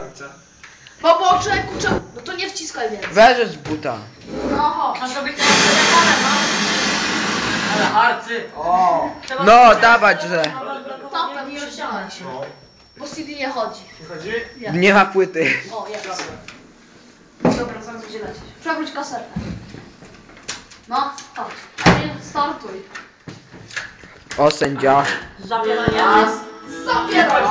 klatce. Babo, człowieku, czemu? No to nie wciskaj więcej. Weź z buta. No chodź. Masz robić teraz telefonem, no. Ale harcy. O! Trzeba No, dawać, że. trzeba odblokować Tapem No. Bo CD nie chodzi. Nie chodzi? Nie. Nie ma płyty. O, jest. Dobra, zaraz będzie lecieć. Przewróć kasetę. No, chodź. A startuj. O, sędzia. Zapieranie. Zapieraj.